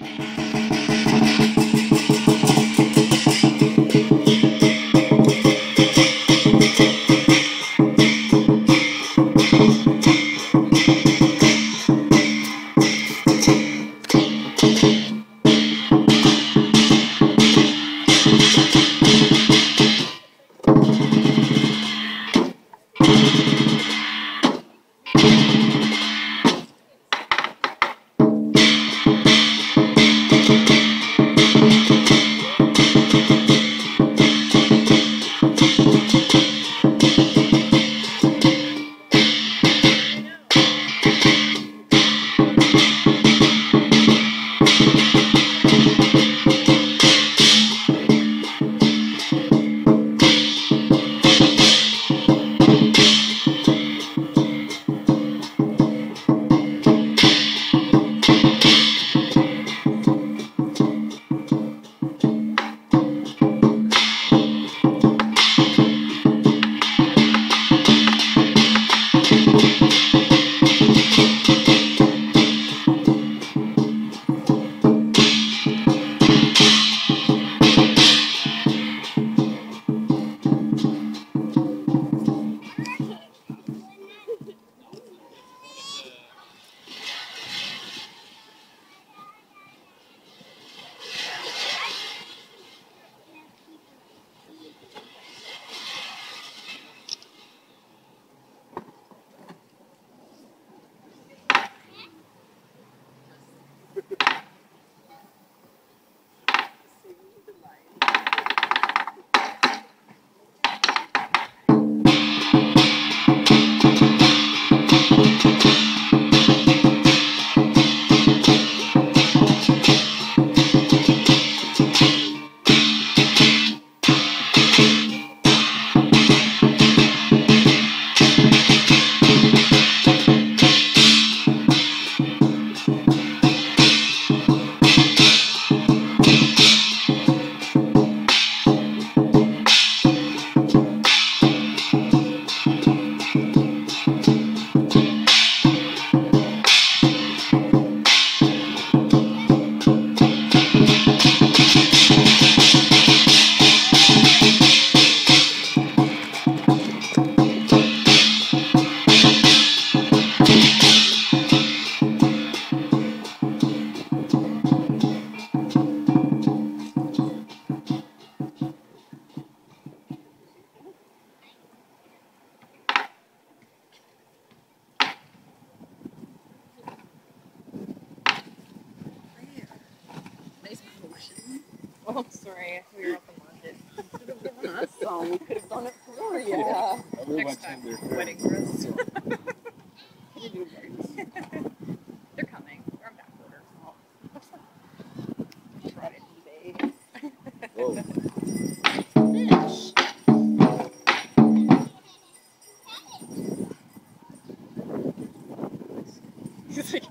Nice Oh, I'm sorry. We were in London. market. Should have given us some. We could have done it for you. Yeah. We're Next time, wedding dress. They're coming. They're on back order. So. Try to eBay. Whoa. Fish. He's like.